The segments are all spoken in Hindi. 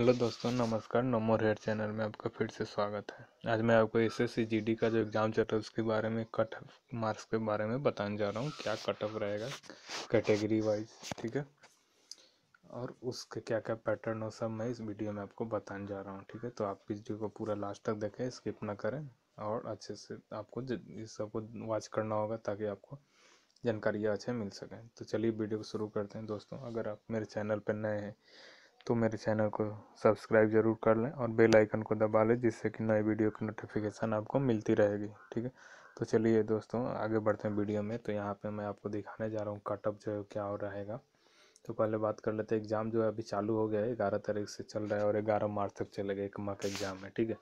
हेलो दोस्तों, नमस्कार। नमोर हेयर चैनल में आपका फिर से स्वागत है। आज मैं आपको एस एस का जो एग्ज़ाम चल रहा है, उसके बारे में कट मार्क्स के बारे में बताने जा रहा हूँ। क्या कट ऑफ़ रहेगा कैटेगरी वाइज ठीक है? और उसके क्या क्या पैटर्न हो सब मैं इस वीडियो में आपको बताने जा रहा हूँ, ठीक है? तो आप वीडियो को पूरा लास्ट तक देखें स्किप ना करें और अच्छे से आपको इस सबको वॉच करना होगा ताकि आपको जानकारियाँ अच्छे मिल सकें। तो चलिए वीडियो को शुरू करते हैं। दोस्तों, अगर आप मेरे चैनल पर नए हैं तो मेरे चैनल को सब्सक्राइब ज़रूर कर लें और बेल आइकन को दबा लें, जिससे कि नए वीडियो की नोटिफिकेशन आपको मिलती रहेगी, ठीक है? तो चलिए दोस्तों, आगे बढ़ते हैं वीडियो में। तो यहाँ पे मैं आपको दिखाने जा रहा हूँ कटअप जो है क्या हो रहेगा तो पहले बात कर लेते हैं एग्ज़ाम जो है अभी चालू हो गया है, ग्यारह तारीख से चल रहा है और ग्यारह मार्च तक चलेगा, एक माह का एग्ज़ाम है, ठीक है?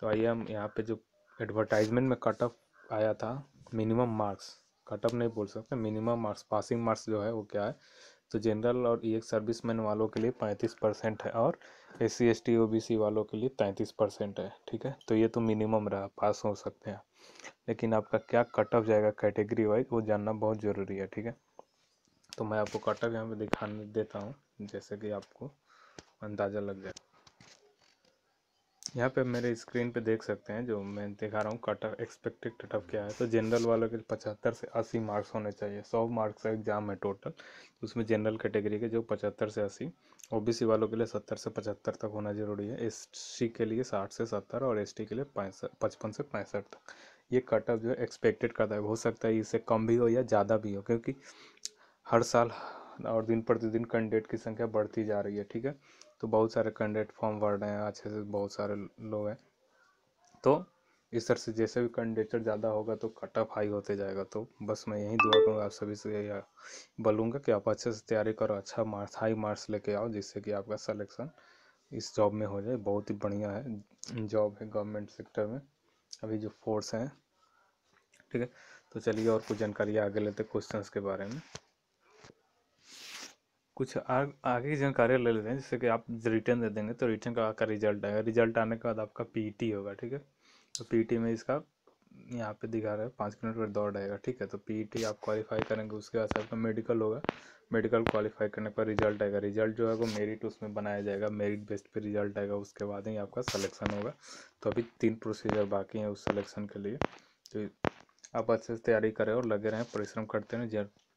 तो आइए हम यहाँ पर जो एडवर्टाइजमेंट में कटअप आया था मिनिमम मार्क्स कटअप नहीं बोल सकते मिनिमम मार्क्स पासिंग मार्क्स जो है वो क्या है? तो जनरल और ई सर्विस सर्विसमैन वालों के लिए पैंतीस परसेंट है और S C S T O B C वालों के लिए तैंतीस परसेंट है, ठीक है? तो ये तो मिनिमम रहा पास हो सकते हैं। लेकिन आपका क्या कट ऑफ़ जाएगा कैटेगरी वाइज वो जानना बहुत ज़रूरी है, ठीक है? तो मैं आपको कट ऑफ़ यहाँ पर दिखाने देता हूँ, जैसे कि आपको अंदाज़ा लग जाए। यहाँ पे मेरे स्क्रीन पे देख सकते हैं जो मैं दिखा रहा हूँ cut off expected cut off क्या है। तो जनरल वालों के पचहत्तर से अस्सी मार्क्स होने चाहिए। सौ मार्क्स का एग्ज़ाम है टोटल तो उसमें जनरल कैटेगरी के जो पचहत्तर से अस्सी ओबीसी वालों के लिए सत्तर से पचहत्तर तक होना ज़रूरी है। एससी के लिए साठ से सत्तर और एसटी के लिए पचपन से पैंसठ तक। ये कट ऑफ़ जो एक्सपेक्टेड करता है हो सकता है, इससे कम भी हो या ज़्यादा भी हो, क्योंकि हर साल और दिन प्रतिदिन कैंडिडेट की संख्या बढ़ती जा रही है, ठीक है? तो बहुत सारे कैंडिडेट फॉर्म भर रहे हैं, अच्छे से बहुत सारे लोग हैं। तो इस तरह से जैसे भी कैंडिडेटर ज़्यादा होगा तो कट ऑफ़ हाई होते जाएगा। तो बस मैं यही दुआ करूँगा आप सभी से यही बोलूँगा कि आप अच्छे से तैयारी करो अच्छा मार्क्स हाई मार्क्स लेके आओ, जिससे कि आपका सलेक्शन इस जॉब में हो जाए। बहुत ही बढ़िया है जॉब है गवर्नमेंट सेक्टर में। अभी जो फोर्स हैं, ठीक है? तो चलिए और कुछ जानकारी आगे लेते क्वेश्चंस के बारे में। कुछ आ, आगे की जानकारी ले लेते हैं जैसे कि आप रिटर्न दे देंगे तो रिटर्न का आपका रिज़ल्ट आएगा। रिज़ल्ट आने के बाद आपका पीटी होगा ठीक है? तो पीटी में इसका यहाँ पे दिखा रहा है पाँच किलोमीटर दौड़ रहेगा ठीक है? तो पीटी आप क्वालिफाई करेंगे उसके बाद आपका मेडिकल होगा। मेडिकल क्वालिफाई करने पर रिज़ल्ट आएगा। रिज़ल्ट जो है वो मेरिट उसमें बनाया जाएगा मेरिट बेस्ड पे रिज़ल्ट आएगा उसके बाद ही आपका सिलेक्शन होगा। तो अभी तीन प्रोसीजर बाकी हैं उस सिलेक्शन के लिए। तो आप अच्छे से तैयारी करें और लगे रहें परिश्रम करते रहें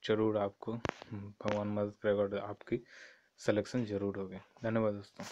ज़रूर आपको भगवान मदद करेगा और आपकी सिलेक्शन ज़रूर होगी। धन्यवाद दोस्तों।